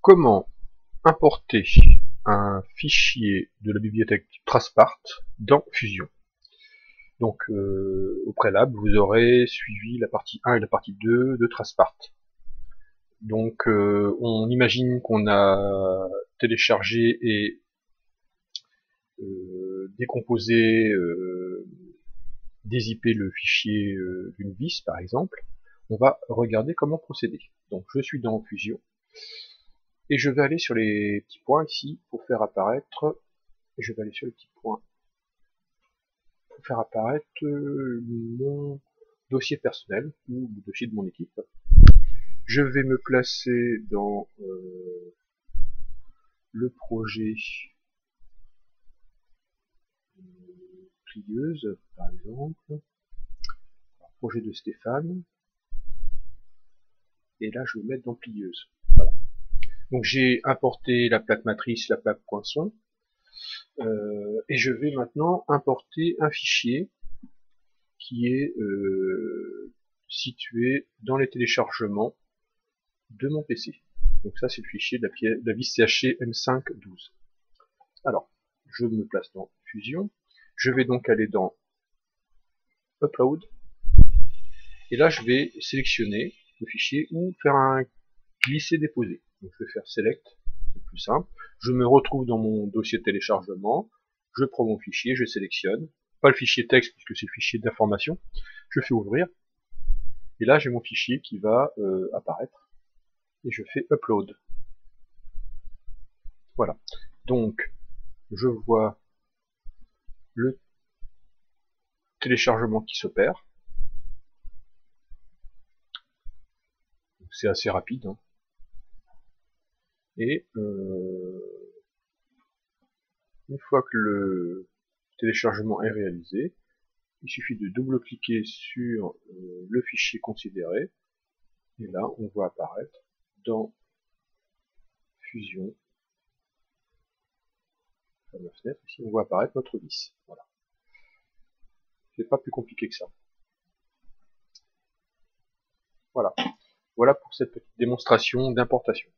comment importer un fichier de la bibliothèque Traspart dans Fusion? Donc euh, au préalable, vous aurez suivi la partie 1 et la partie 2 de Traspart. Donc euh, on imagine qu'on a téléchargé et euh, décomposé, dézippé le fichier d'une vis par exemple. On va regarder comment procéder. Donc je suis dans Fusion. Et je vais aller sur les petits points ici pour faire apparaître, je vais aller sur les petits points pour faire apparaître euh, mon dossier personnel ou le dossier de mon équipe. Je vais me placer dans euh, le projet euh, plieuse, par exemple, projet de Stéphane, et là je vais me mettre dans plieuse. Donc j'ai importé la plaque matrice, la plaque poinçon, euh, et je vais maintenant importer un fichier qui est euh, situé dans les téléchargements de mon PC. Donc ça c'est le fichier de la, de la vis CHC M512. Alors, je me place dans Fusion, je vais donc aller dans Upload, et là je vais sélectionner le fichier ou faire un glisser-déposer. Donc je vais faire select, c'est plus simple. Je me retrouve dans mon dossier de téléchargement, je prends mon fichier, je sélectionne, pas le fichier texte puisque c'est le fichier d'information, je fais ouvrir, et là j'ai mon fichier qui va euh, apparaître, et je fais upload. Voilà. Donc, je vois le téléchargement qui s'opère. C'est assez rapide. Hein. Et euh, une fois que le téléchargement est réalisé, il suffit de double-cliquer sur euh, le fichier considéré, et là on voit apparaître dans Fusion, la fenêtre, ici on voit apparaître notre vis. Voilà. C'est pas plus compliqué que ça. Voilà. Voilà pour cette petite démonstration d'importation.